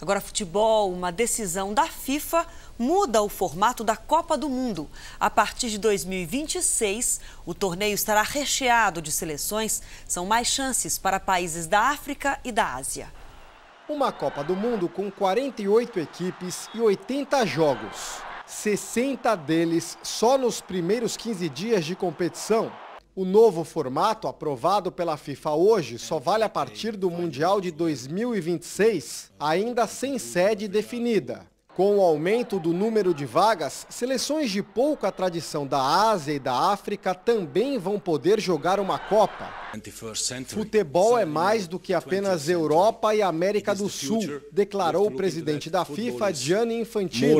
Agora, futebol, uma decisão da FIFA muda o formato da Copa do Mundo. A partir de 2026, o torneio estará recheado de seleções. São mais chances para países da África e da Ásia. Uma Copa do Mundo com 48 equipes e 80 jogos. 60 deles só nos primeiros 15 dias de competição. O novo formato, aprovado pela FIFA hoje, só vale a partir do Mundial de 2026, ainda sem sede definida. Com o aumento do número de vagas, seleções de pouca tradição da Ásia e da África também vão poder jogar uma Copa. Futebol é mais do que apenas Europa e América do Sul, declarou o presidente da FIFA, Gianni Infantino.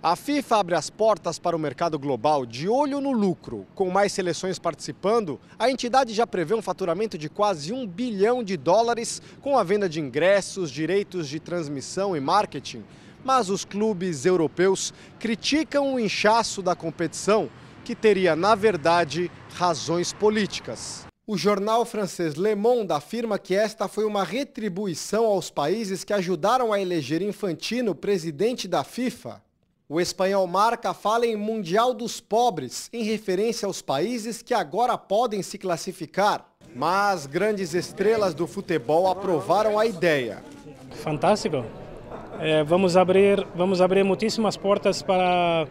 A FIFA abre as portas para o mercado global de olho no lucro. Com mais seleções participando, a entidade já prevê um faturamento de quase um bilhão de dólares com a venda de ingressos, direitos de transmissão e marketing. Mas os clubes europeus criticam o inchaço da competição que teria, na verdade, razões políticas. O jornal francês Le Monde afirma que esta foi uma retribuição aos países que ajudaram a eleger Infantino presidente da FIFA. O espanhol Marca fala em Mundial dos Pobres, em referência aos países que agora podem se classificar. Mas grandes estrelas do futebol aprovaram a ideia. Fantástico. É, vamos abrir, vamos abrir muitíssimas portas para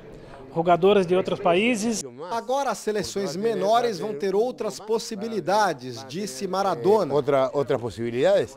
jogadores de outros países. Agora as seleções menores vão ter outras possibilidades, disse Maradona. Outra, outras possibilidades.